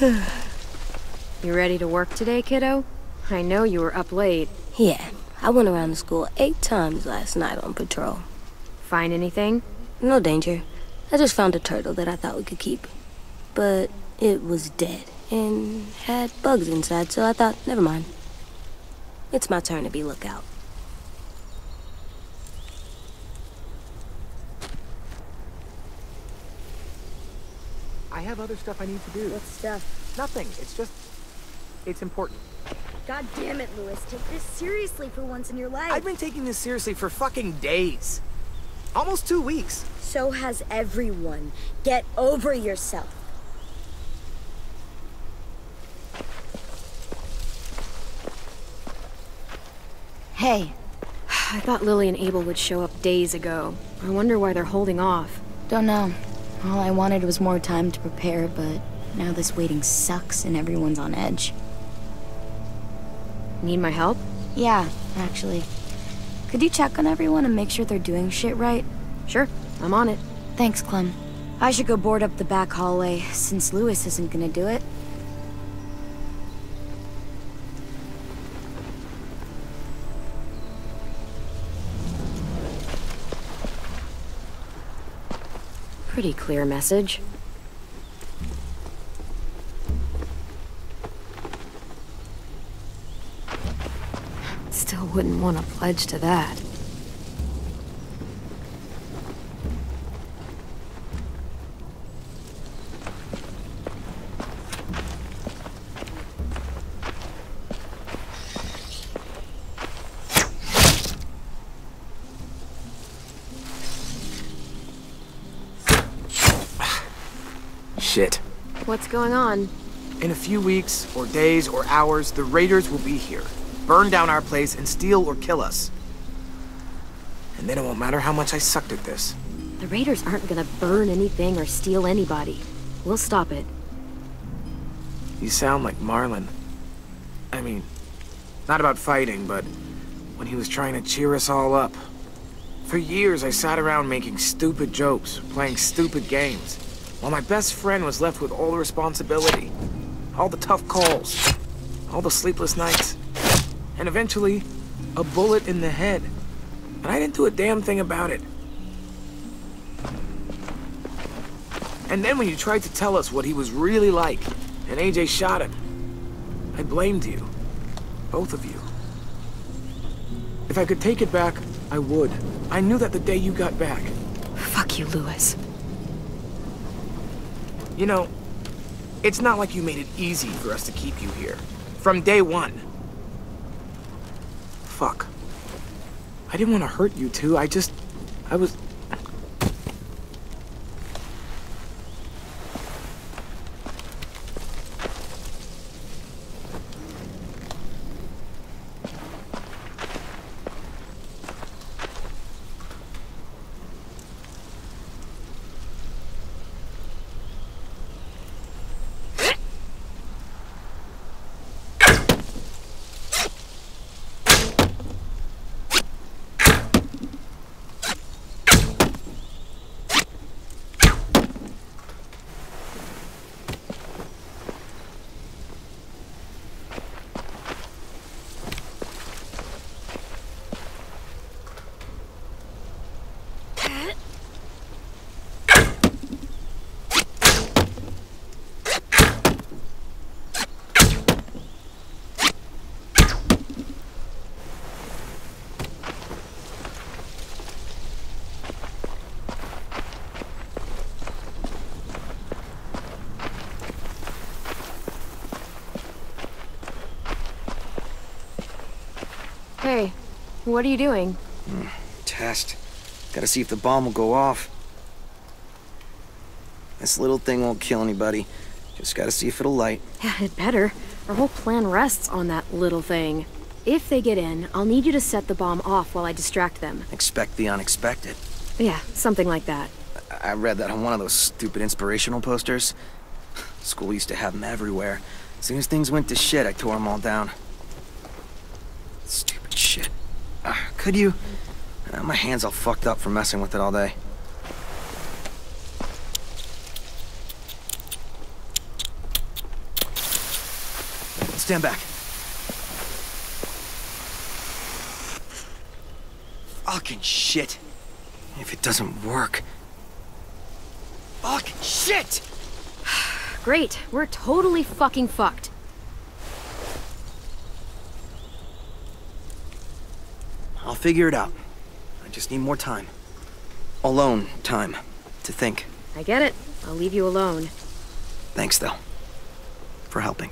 You ready to work today, kiddo? I know you were up late. Yeah, I went around the school eight times last night on patrol. Find anything? No danger. I just found a turtle that I thought we could keep. But it was dead and had bugs inside, so I thought, never mind. It's my turn to be lookout. I have other stuff I need to do. What stuff? Nothing. It's just... It's important. God damn it, Louis. Take this seriously for once in your life. I've been taking this seriously for fucking days. Almost two weeks. So has everyone. Get over yourself. Hey, I thought Lilly and Abel would show up days ago. I wonder why they're holding off. don't know. All I wanted was more time to prepare, but now this waiting sucks and everyone's on edge. Need my help? Yeah, actually. Could you check on everyone and make sure they're doing shit right? Sure, I'm on it. Thanks, Clem. I should go board up the back hallway, since Louis isn't gonna do it. Pretty clear message. Still wouldn't want to pledge to that. Going on? In a few weeks, or days, or hours, the raiders will be here. Burn down our place and steal or kill us. And then it won't matter how much I sucked at this. The raiders aren't gonna burn anything or steal anybody. We'll stop it. You sound like Marlon. I mean, not about fighting, but when he was trying to cheer us all up. For years, I sat around making stupid jokes, playing stupid games, while my best friend was left with all the responsibility, all the tough calls, all the sleepless nights, and eventually, a bullet in the head. And I didn't do a damn thing about it. And then when you tried to tell us what he was really like, and AJ shot him, I blamed you. Both of you. If I could take it back, I would. I knew that the day you got back. Fuck you, Louis. You know, it's not like you made it easy for us to keep you here. From day one. Fuck. I didn't want to hurt you two. I just... I was... Hey, what are you doing? Test. Gotta see if the bomb will go off. This little thing won't kill anybody. Just gotta see if it'll light. Yeah, it better. Our whole plan rests on that little thing. If they get in, I'll need you to set the bomb off while I distract them. Expect the unexpected. Yeah, something like that. I read that on one of those stupid inspirational posters. School used to have them everywhere. As soon as things went to shit, I tore them all down. Stupid shit. Uh, could you? Uh, my hand's all fucked up from messing with it all day. Stand back. Fucking shit. If it doesn't work. Fucking shit! Great, we're totally fucking fucked. Figure it out. I just need more time. Alone time. To think. I get it. I'll leave you alone. Thanks, though. For helping.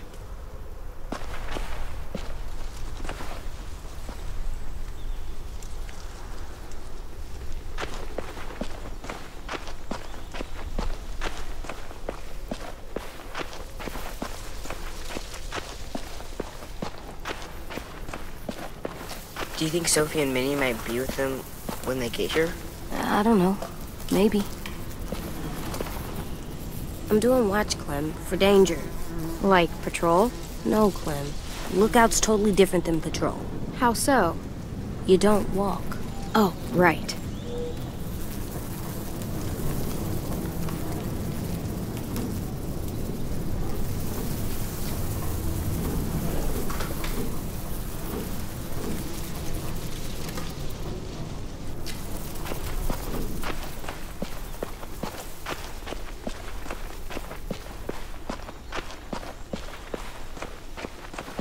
You think Sophie and Minnie might be with them when they get here? I don't know. Maybe. I'm doing watch, Clem, for danger. Like patrol? No, Clem. Lookout's totally different than patrol. How so? You don't walk. Oh, right.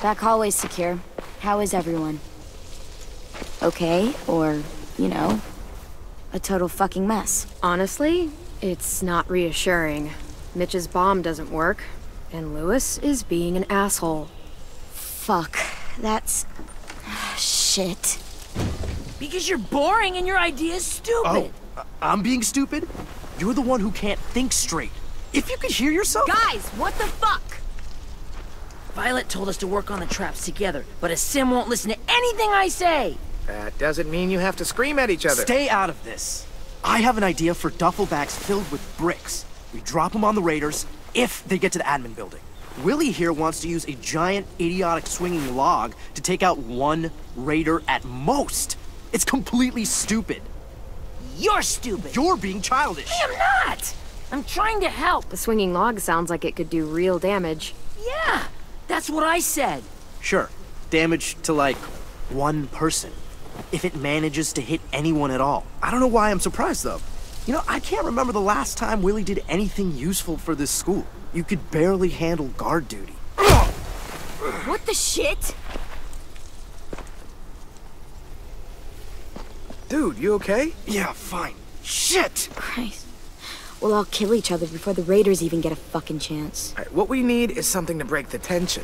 Back hallway's secure. How is everyone? Okay, or, you know, a total fucking mess. Honestly, it's not reassuring. Mitch's bomb doesn't work, and Louis is being an asshole. Fuck. That's... shit. Because you're boring and your idea's stupid. Oh, uh, I'm being stupid? You're the one who can't think straight. If you could hear yourself... Guys, what the fuck? Violet told us to work on the traps together, but Aasim won't listen to anything I say. That doesn't mean you have to scream at each other. Stay out of this. I have an idea for duffel bags filled with bricks. We drop them on the raiders if they get to the admin building. Willy here wants to use a giant, idiotic swinging log to take out one raider at most. It's completely stupid. You're stupid. You're being childish. I am not. I'm trying to help. The swinging log sounds like it could do real damage. Yeah, that's what I said. Sure, damage to like one person. If it manages to hit anyone at all. I don't know why I'm surprised though. You know, I can't remember the last time Willy did anything useful for this school. You could barely handle guard duty. What the shit? Dude, you okay? Yeah, fine. Shit! Christ. We'll all kill each other before the raiders even get a fucking chance. Right, what we need is something to break the tension.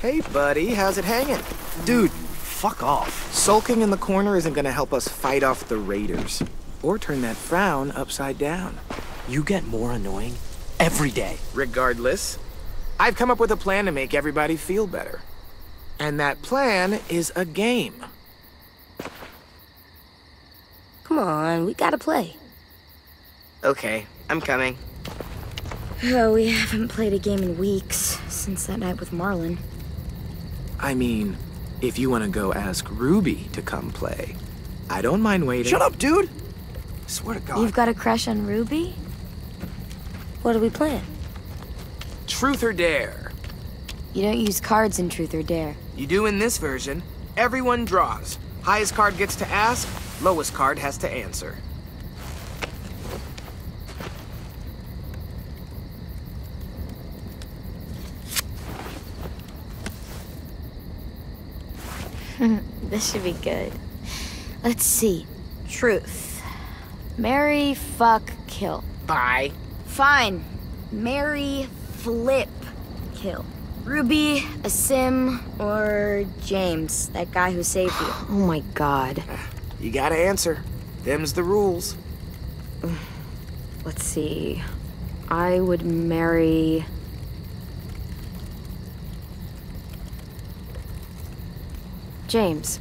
Hey, buddy, how's it hanging? Dude, fuck off. Sulking in the corner isn't gonna help us fight off the raiders. Or turn that frown upside down. You get more annoying every day. Regardless, I've come up with a plan to make everybody feel better. And that plan is a game. Come on, we gotta play. Okay, I'm coming. Oh, we haven't played a game in weeks, since that night with Marlon. I mean, if you want to go ask Ruby to come play, I don't mind waiting. Shut up, dude! I swear to God. You've got a crush on Ruby? What are we playing? Truth or dare? You don't use cards in Truth or Dare. You do in this version. Everyone draws. Highest card gets to ask, lowest card has to answer. This should be good. Let's see. Truth. Mary fuck, kill. Bye. Fine. Mary flip, kill. Ruby, Aasim, or James, that guy who saved you. Oh my god. You gotta answer. Them's the rules. Let's see. I would marry. James.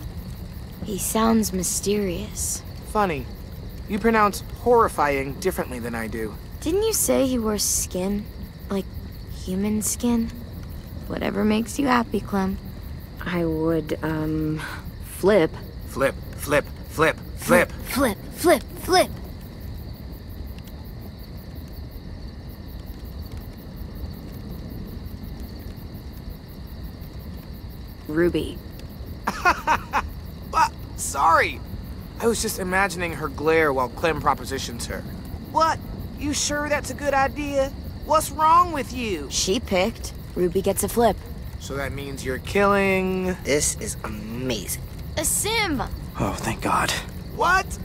He sounds mysterious. Funny. You pronounce horrifying differently than I do. Didn't you say he wore skin? Like human skin? Whatever makes you happy, Clem. I would, um. flip. Flip, flip, Flip, flip. Flip, flip, flip. Ruby. but, sorry. I was just imagining her glare while Clem propositions her. What? You sure that's a good idea? What's wrong with you? She picked. Ruby gets a flip. So that means you're killing... This is amazing. Aasim! Oh, thank God. What?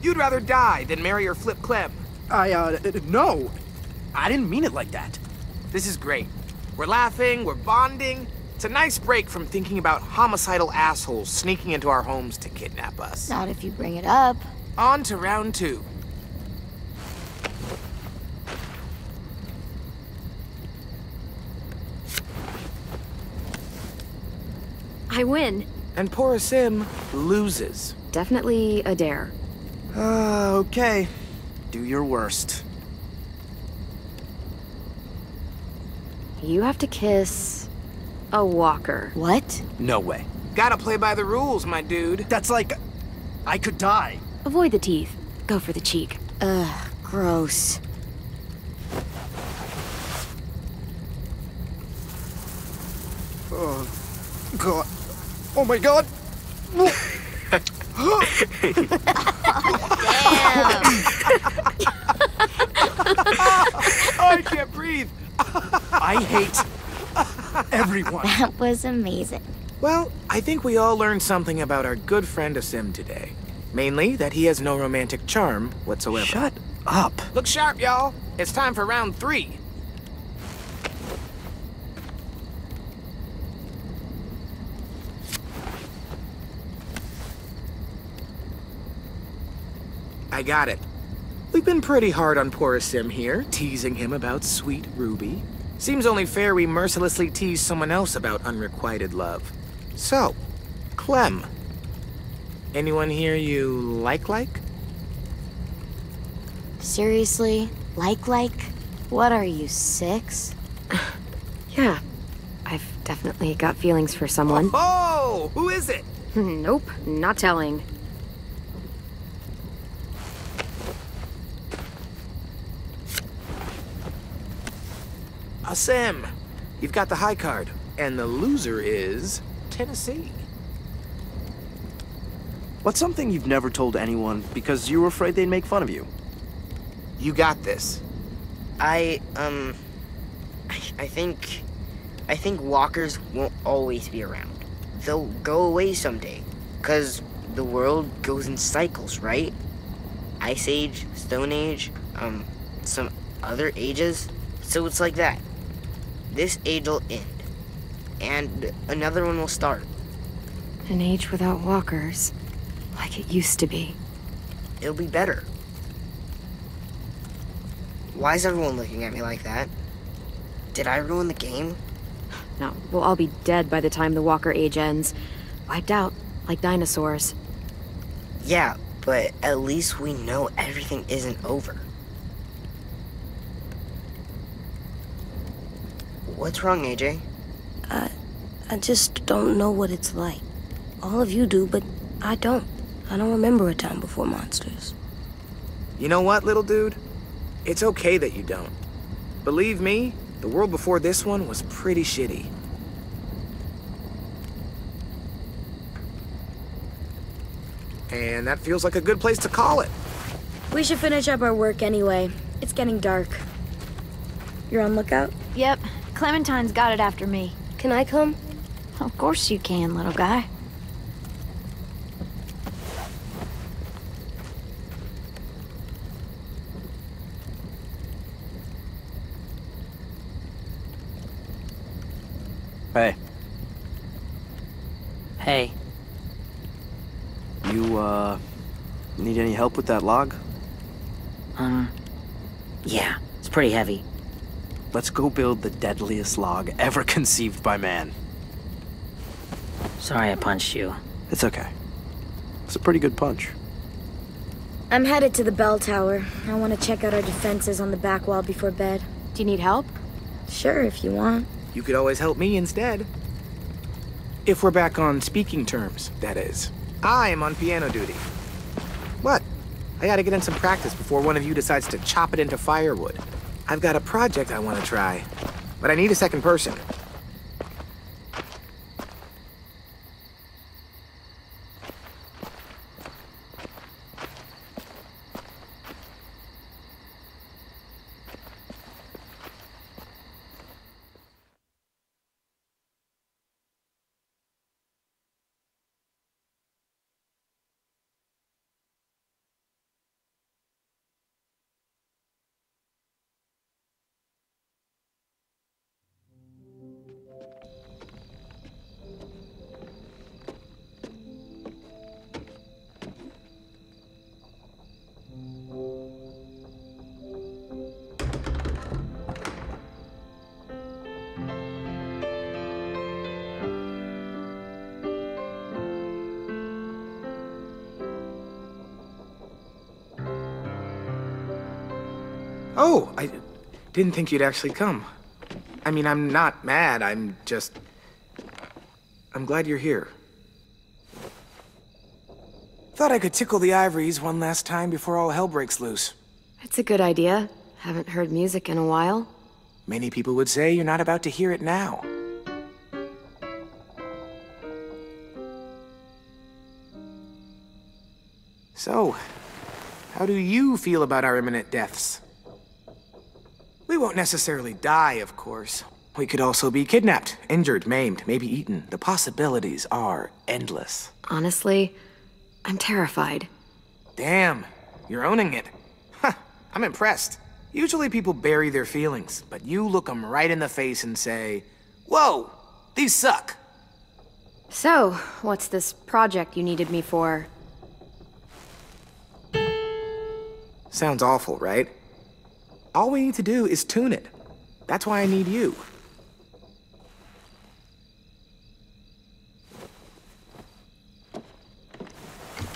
You'd rather die than marry or flip Clem. I, uh, no. I didn't mean it like that. This is great. We're laughing, we're bonding. It's a nice break from thinking about homicidal assholes sneaking into our homes to kidnap us. Not if you bring it up. On to round two. I win. And poor Sim loses. Definitely a dare. Uh, okay. Do your worst. You have to kiss a walker. What? No way. Gotta play by the rules, my dude. That's like... I could die. Avoid the teeth. Go for the cheek. Ugh, gross. Oh, God. Oh my God. I can't breathe. I hate everyone. That was amazing. Well, I think we all learned something about our good friend Aasim today. Mainly that he has no romantic charm whatsoever. Shut up. Look sharp, y'all. It's time for round three. I got it. We've been pretty hard on poor Sim here, teasing him about sweet Ruby. Seems only fair we mercilessly tease someone else about unrequited love. So, Clem. Anyone here you like like? Seriously? Like like? What are you, six? Yeah, I've definitely got feelings for someone. Oh, who is it? nope, not telling. Aasim. You've got the high card, and the loser is Tennessee. What's something you've never told anyone because you were afraid they'd make fun of you? You got this. I, um, I, I think, I think walkers won't always be around. They'll go away someday, cause the world goes in cycles, right? Ice Age, Stone Age, um, some other ages. So it's like that. This age will end, and another one will start. An age without walkers. Like it used to be. It'll be better. Why is everyone looking at me like that? Did I ruin the game? No, we'll all be dead by the time the walker age ends. Wiped out, like dinosaurs. Yeah, but at least we know everything isn't over. What's wrong, AJ? I I just don't know what it's like. All of you do, but I don't. I don't remember a time before monsters. You know what, little dude? It's okay that you don't. Believe me, the world before this one was pretty shitty. And that feels like a good place to call it. We should finish up our work anyway. It's getting dark. You're on lookout? Yep, Clementine's got it after me. Can I come? Of course you can, little guy. Hey, Hey, you, uh, need any help with that log? um, yeah, it's pretty heavy. Let's go build the deadliest log ever conceived by man. Sorry I punched you. It's okay. It's a pretty good punch. I'm headed to the bell tower. I want to check out our defenses on the back wall before bed. Do you need help? Sure, if you want. You could always help me instead. If we're back on speaking terms, that is. I am on piano duty. What? I gotta get in some practice before one of you decides to chop it into firewood. I've got a project I want to try, but I need a second person. Oh, I didn't think you'd actually come. I mean, I'm not mad, I'm just... I'm glad you're here. Thought I could tickle the ivories one last time before all hell breaks loose. It's a good idea. Haven't heard music in a while. Many people would say you're not about to hear it now. So, how do you feel about our imminent deaths? We won't necessarily die, of course. We could also be kidnapped, injured, maimed, maybe eaten. The possibilities are endless. Honestly, I'm terrified. Damn, you're owning it. Huh, I'm impressed. Usually people bury their feelings, but you look them right in the face and say, Whoa, these suck. So, what's this project you needed me for? Sounds awful, right? All we need to do is tune it. That's why I need you.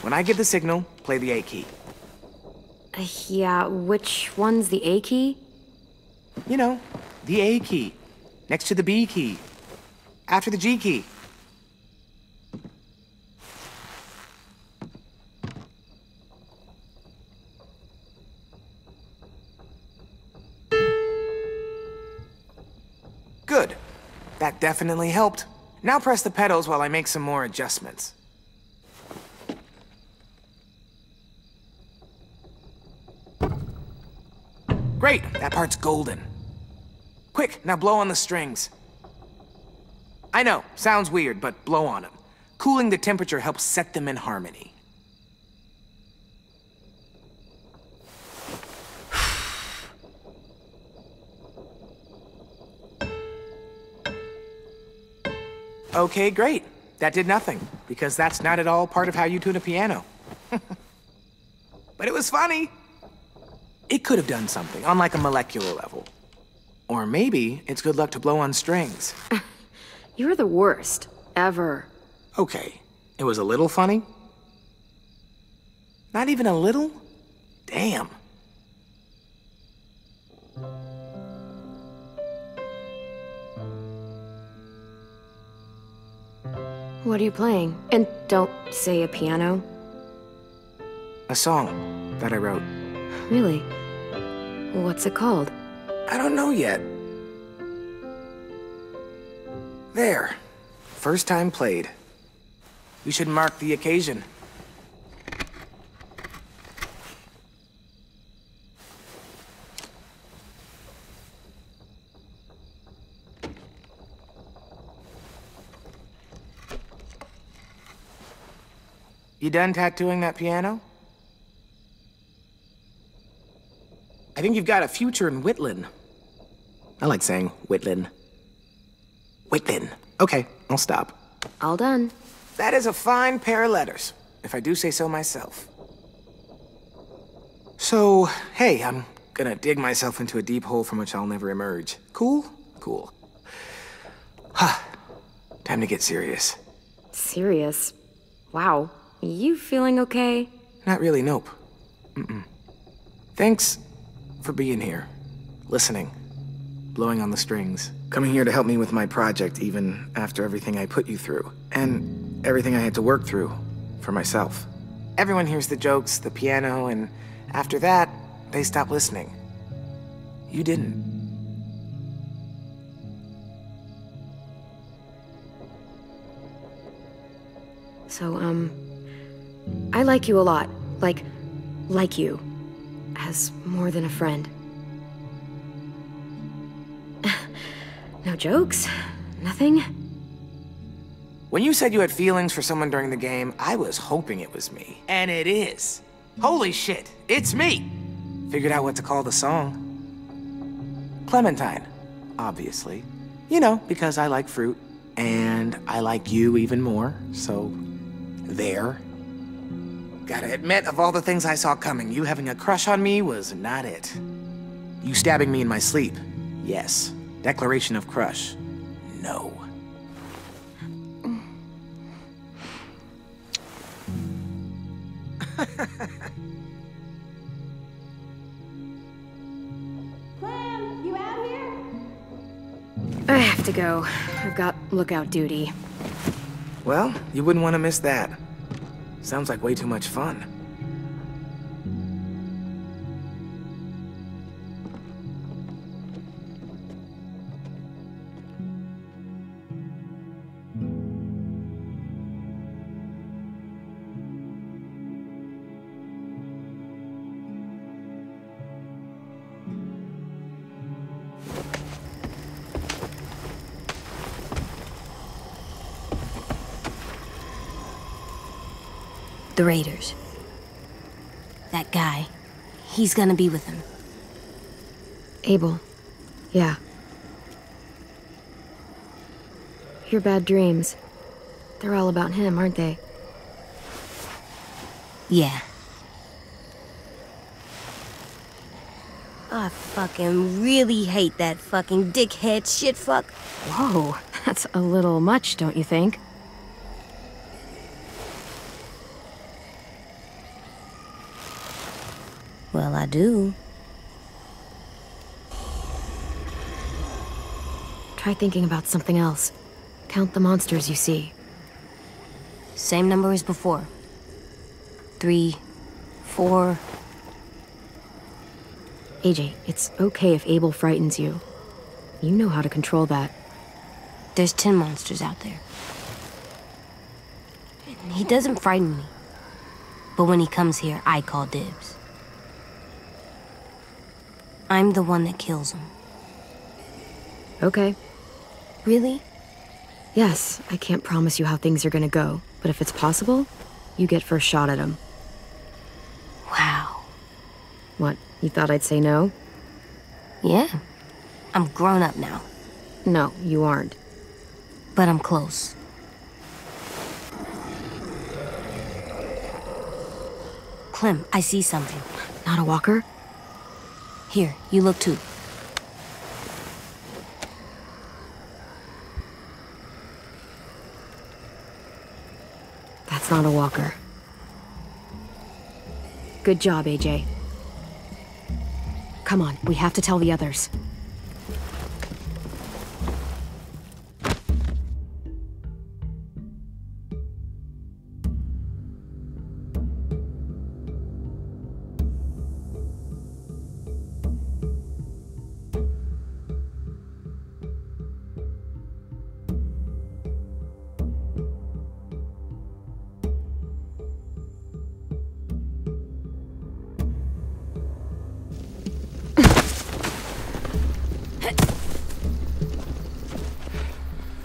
When I give the signal, play the A key. Uh, yeah, which one's the A key? You know, the A key. Next to the B key. After the G key. Definitely helped. Now press the pedals while I make some more adjustments. Great, that part's golden. Quick, now blow on the strings. I know, sounds weird, but blow on them. Cooling the temperature helps set them in harmony. Okay, great. That did nothing, because that's not at all part of how you tune a piano. but it was funny. It could have done something, on like a molecular level. Or maybe it's good luck to blow on strings. You're the worst. Ever. Okay, it was a little funny? Not even a little? Damn. What are you playing? And don't say a piano. A song that I wrote. Really? What's it called? I don't know yet. There. First time played. We should mark the occasion. You done tattooing that piano? I think you've got a future in Whitland. I like saying Whitland. Whitland. Okay, I'll stop. All done. That is a fine pair of letters, if I do say so myself. So, hey, I'm gonna dig myself into a deep hole from which I'll never emerge. Cool? Cool. Ha. Time to get serious. Serious? Wow. You feeling okay? Not really, nope. Mm-mm. Thanks for being here. Listening. Blowing on the strings. Coming here to help me with my project, even after everything I put you through. And everything I had to work through. For myself. Everyone hears the jokes, the piano, and after that, they stop listening. You didn't. So, um, I like you a lot. Like, like you. As more than a friend. no jokes? Nothing? When you said you had feelings for someone during the game, I was hoping it was me. And it is. Holy shit, it's me! Figured out what to call the song. Clementine, obviously. You know, because I like fruit. And I like you even more, so there. Gotta admit, of all the things I saw coming, you having a crush on me was not it. You stabbing me in my sleep, yes. Declaration of crush, no. Clem, you out here? I have to go. I've got lookout duty. Well, you wouldn't want to miss that. Sounds like way too much fun. The Raiders. That guy. He's gonna be with them. Abel. Yeah. Your bad dreams. They're all about him, aren't they? Yeah. I fucking really hate that fucking dickhead shit fuck. Whoa, that's a little much, don't you think? Well, I do. Try thinking about something else. Count the monsters you see. Same number as before. Three, four. AJ, it's okay if Abel frightens you. You know how to control that. There's ten monsters out there. He doesn't frighten me. But when he comes here, I call dibs. I'm the one that kills him. Okay. Really? Yes, I can't promise you how things are gonna go, but if it's possible, you get first shot at him. Wow. What, you thought I'd say no? Yeah. I'm grown up now, No, you aren't. but I'm close. Clem, I see something. Not a walker? Here, you look too. That's not a walker. Good job, AJ. Come on, we have to tell the others.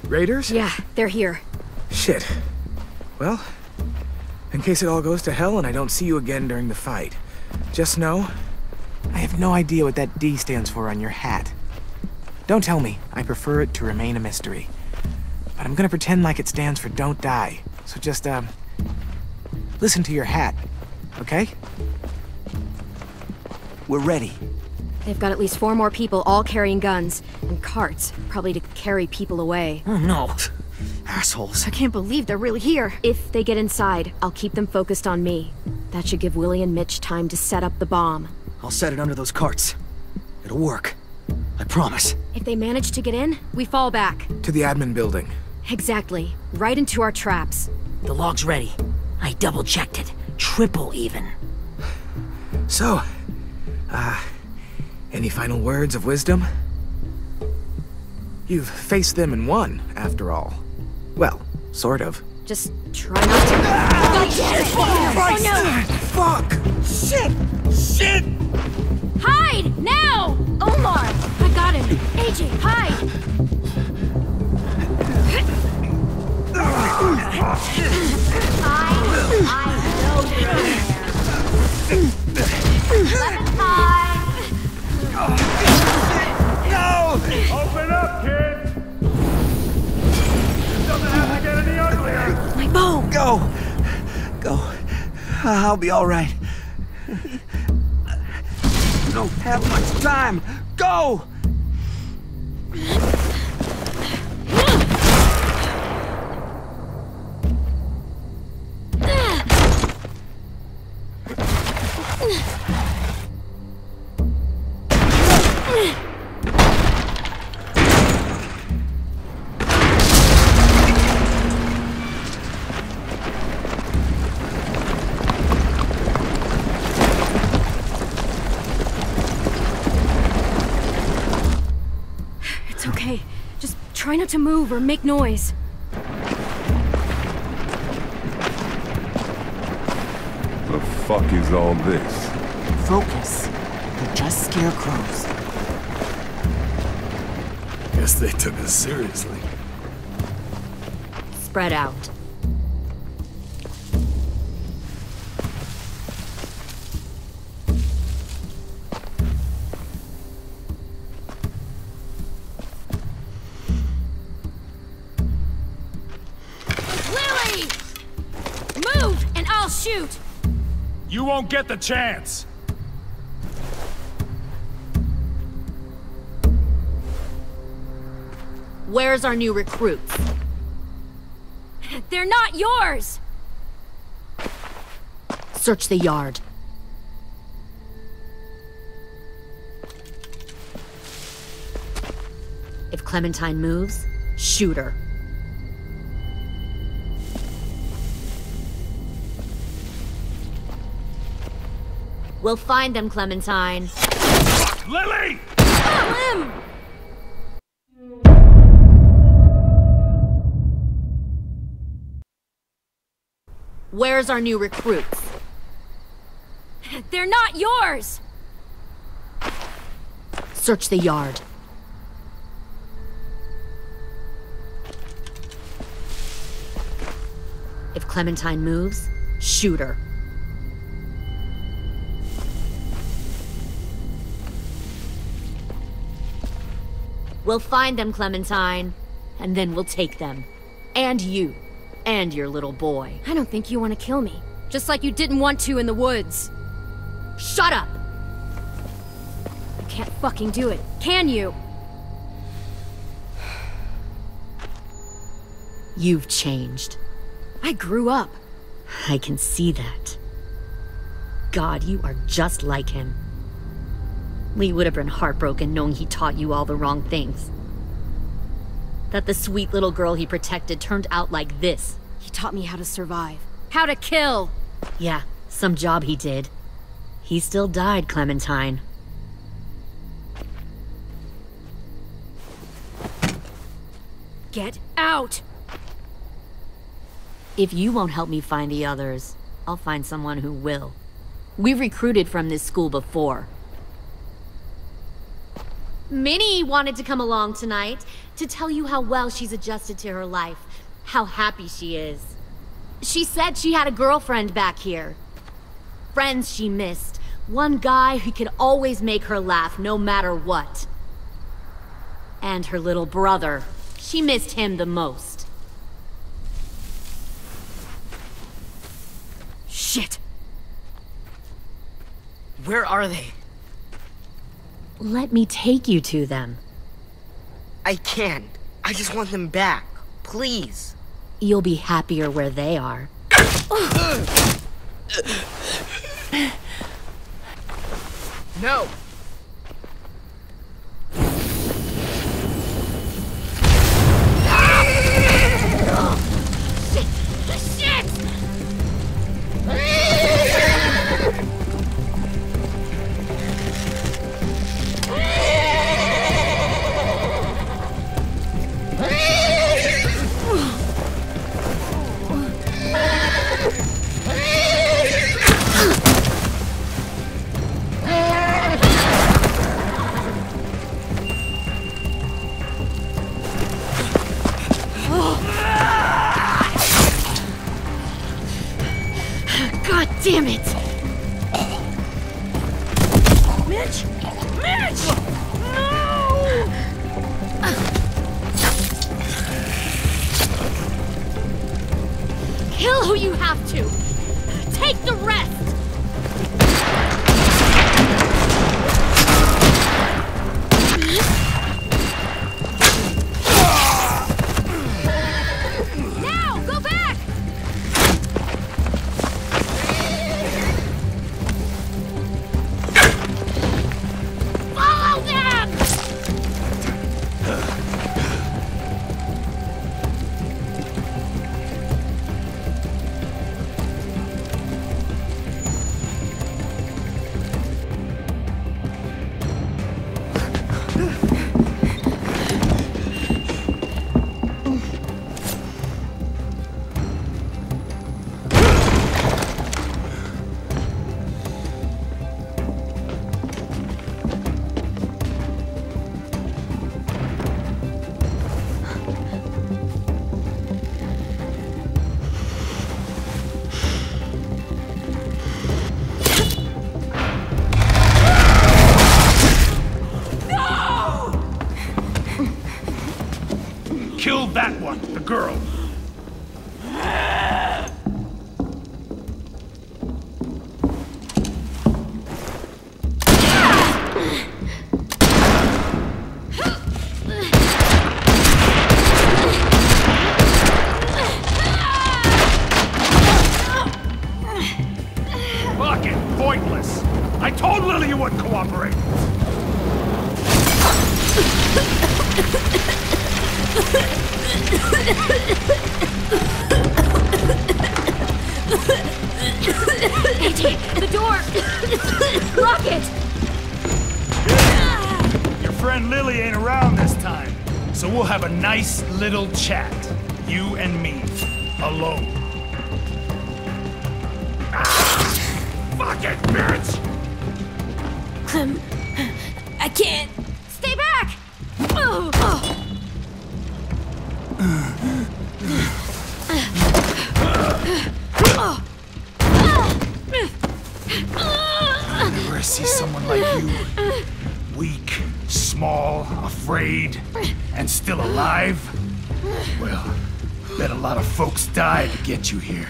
Raiders? Yeah, they're here. Shit. Well, in case it all goes to hell and I don't see you again during the fight, just know I have no idea what that D stands for on your hat. Don't tell me. I prefer it to remain a mystery. But I'm gonna pretend like it stands for don't die. So just, um, listen to your hat, okay? We're ready. They've got at least four more people all carrying guns and carts, probably to carry people away. Oh no. Assholes. I can't believe they're really here. If they get inside, I'll keep them focused on me. That should give Willy and Mitch time to set up the bomb. I'll set it under those carts. It'll work. I promise. If they manage to get in, we fall back. To the admin building. Exactly. Right into our traps. The log's ready. I double checked it. Triple even. So, uh, any final words of wisdom? You've faced them and won, after all. Well, sort of. Just try not to. Die. Oh no! Fuck! Shit! Shit! Hide! Now! Omar! I got him! AJ, hide! Go! Go. I'll be alright. Don't have much time. Go! Try not to move or make noise. The fuck is all this? Focus. They're just scarecrows. Guess they took us seriously. Spread out. Won't get the chance! Where's our new recruits? They're not yours! Search the yard. If Clementine moves, shoot her. We'll find them, Clementine. Lilly! Lim! Where's our new recruits? They're not yours! Search the yard. If Clementine moves, shoot her. We'll find them, Clementine, and then we'll take them. And you. And your little boy. I don't think you want to kill me. Just like you didn't want to in the woods. Shut up! You can't fucking do it, can you? You've changed. I grew up. I can see that. God, you are just like him. Lee would have been heartbroken knowing he taught you all the wrong things. That the sweet little girl he protected turned out like this. He taught me how to survive. How to kill! Yeah, some job he did. He still died, Clementine. Get out! If you won't help me find the others, I'll find someone who will. We've recruited from this school before. Minnie wanted to come along tonight to tell you how well she's adjusted to her life, how happy she is. She said she had a girlfriend back here. Friends she missed. One guy who could always make her laugh no matter what. And her little brother. She missed him the most. Shit! Where are they? Let me take you to them. I can't. I just want them back. Please. You'll be happier where they are. No. Kill who you have to! Take the rest! get you here.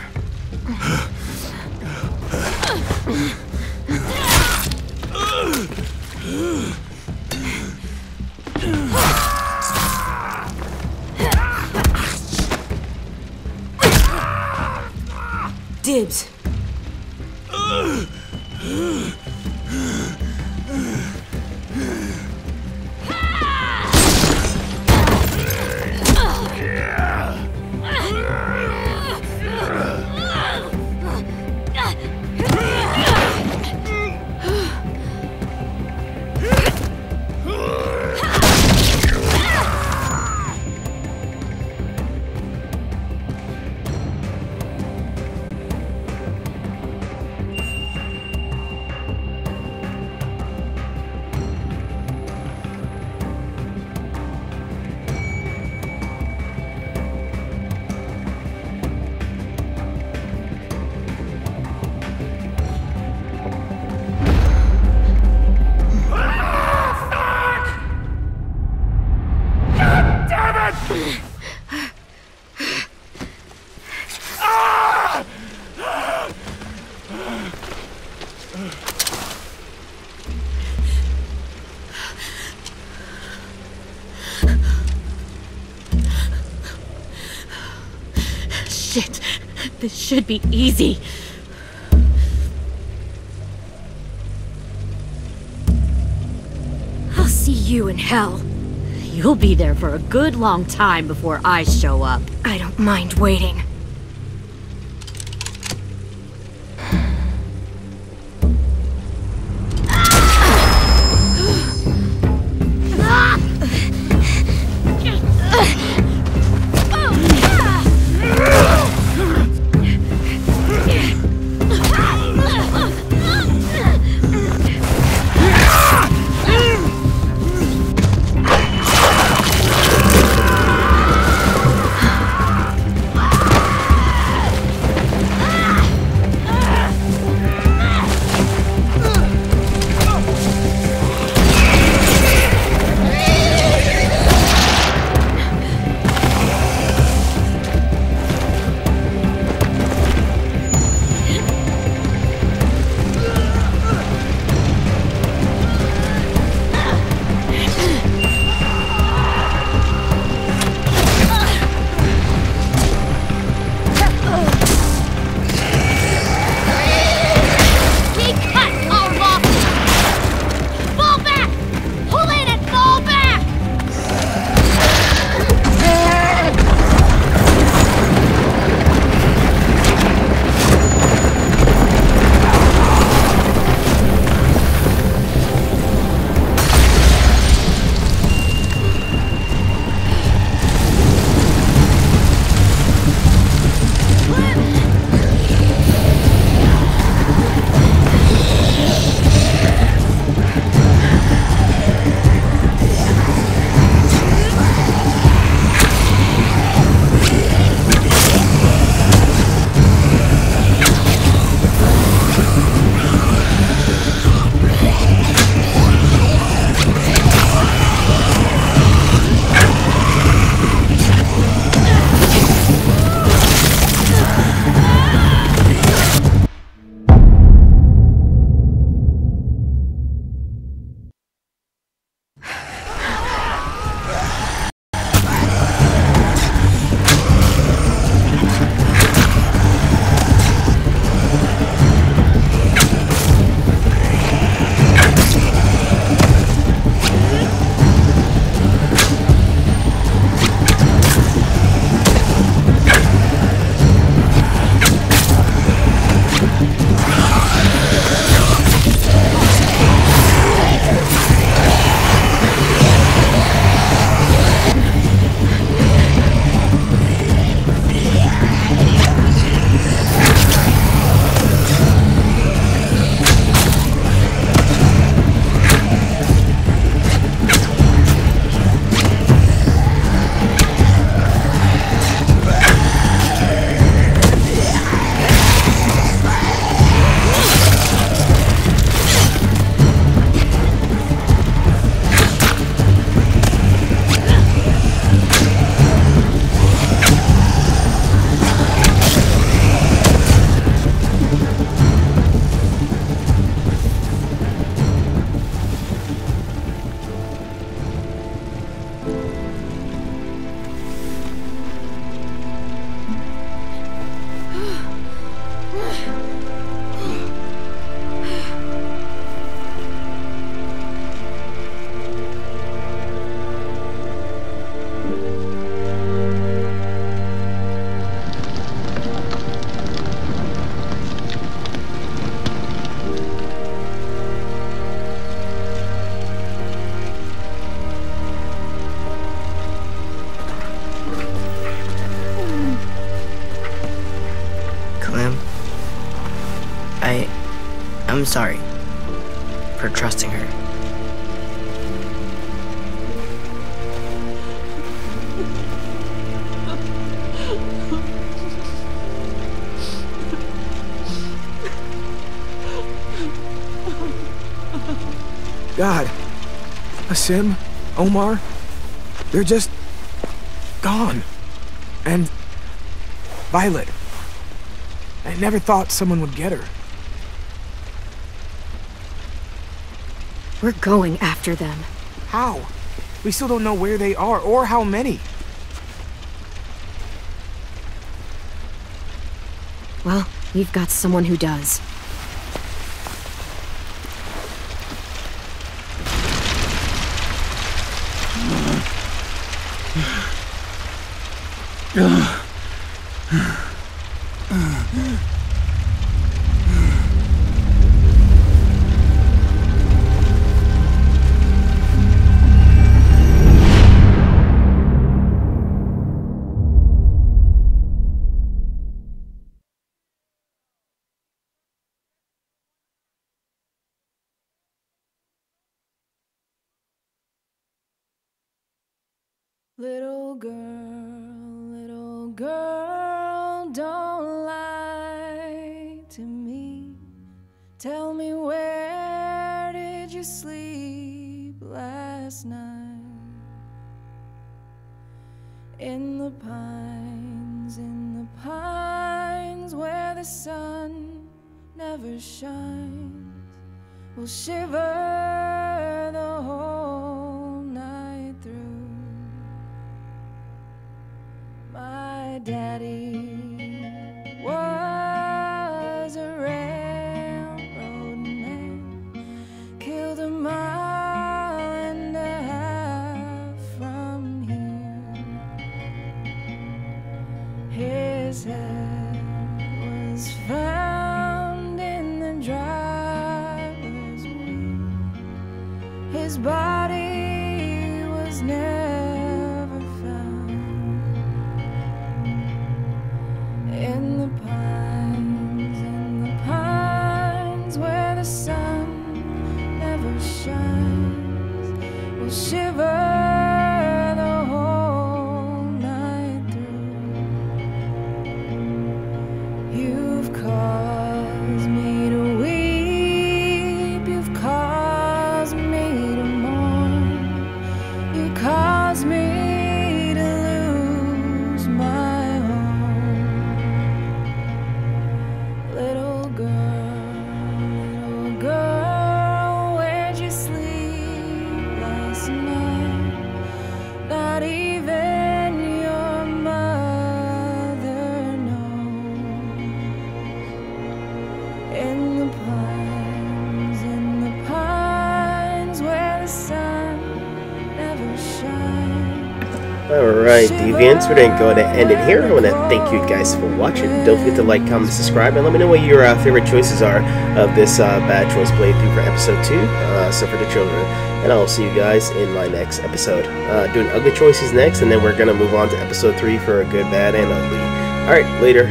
Dibs. This should be easy. I'll see you in hell. You'll be there for a good long time before I show up. I don't mind waiting. I'm sorry for trusting her. God. Aasim, Omar, they're just gone. And Violet. I never thought someone would get her. We're going after them. How? We still don't know where they are or how many. Well, we've got someone who does. Little girl, little girl, don't lie to me. Tell me where did you sleep last night? In the pines, in the pines where the sun never shines. We'll shiver Alright, we're going to go ahead and end it here. I want to thank you guys for watching. Don't forget to like, comment, subscribe, and let me know what your uh, favorite choices are of this uh, Bad Choice playthrough for episode 2, uh, Suffer the Children. And I'll see you guys in my next episode. Uh, doing Ugly Choices next, and then we're going to move on to episode 3 for a good, bad, and ugly. Alright, later.